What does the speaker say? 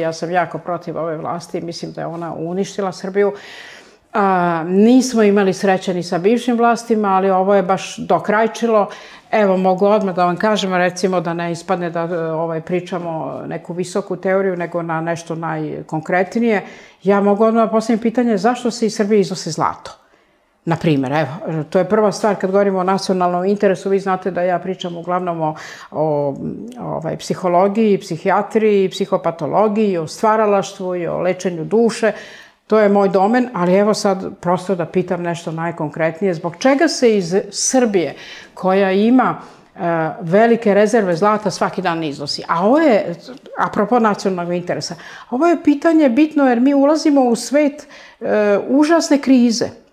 Ja sam jako protiv ove vlasti, mislim da je ona uništila Srbiju. A, nismo imali sreće ni sa bivšim vlastima, ali ovo je baš dokrajčilo. Evo, mogu odmah da vam kažem, recimo da ne ispadne da ovaj, pričamo neku visoku teoriju, nego na nešto najkonkretnije. Ja mogu odmah da postavim pitanje zašto se iz Srbije iznose zlato? Na primjer, evo, to je prva stvar kad govorimo o nacionalnom interesu, vi znate da ja pričam uglavnom o, o ovaj, psihologiji, psihijatriji, psihopatologiji, o stvaralaštvu i o lečenju duše. To je moj domen, ali evo sad prosto da pitam nešto najkonkretnije. Zbog čega se iz Srbije, koja ima e, velike rezerve zlata svaki dan iznosi. A ovo je, apropo nacionalnog interesa, ovo je pitanje bitno jer mi ulazimo u svet e, užasne krize